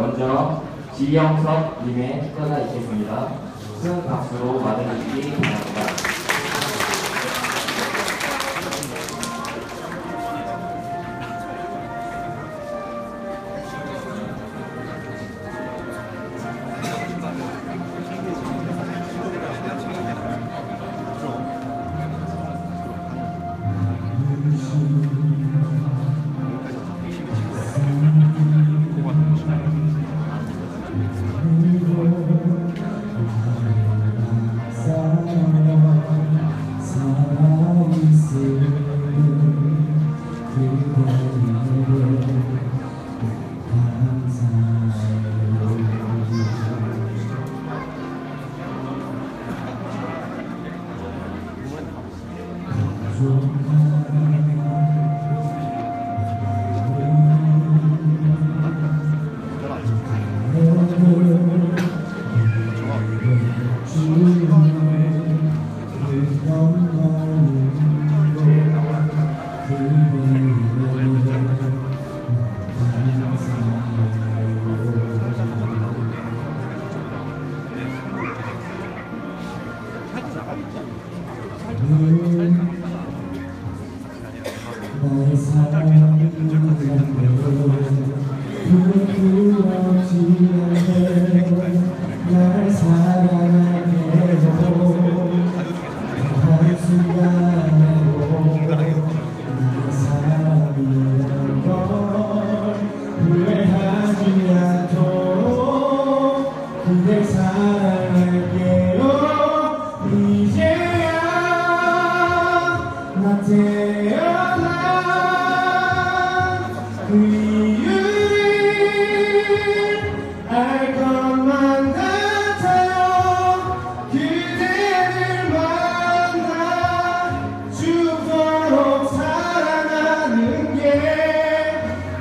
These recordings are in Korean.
먼저 지영석님의 축하가 있겠습니다. 큰 박수로 맞아주시기 바랍니다. 说 딸 뒤에서 가면 절까지 있는 거예요.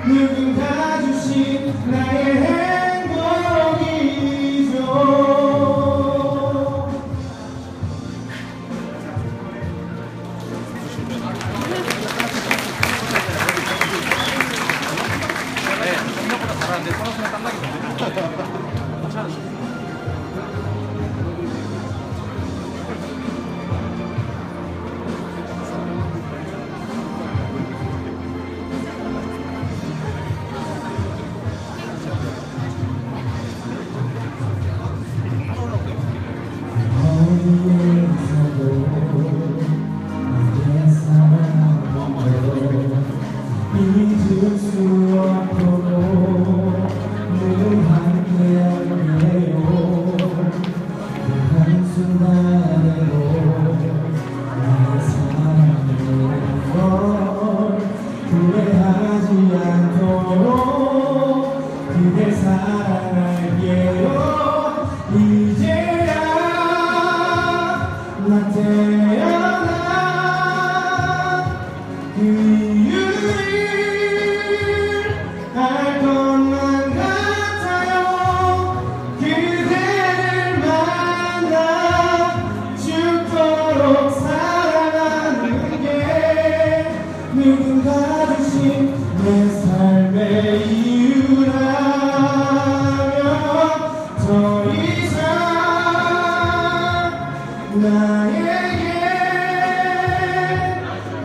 누군가 주신 나의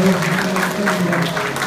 Obrigado.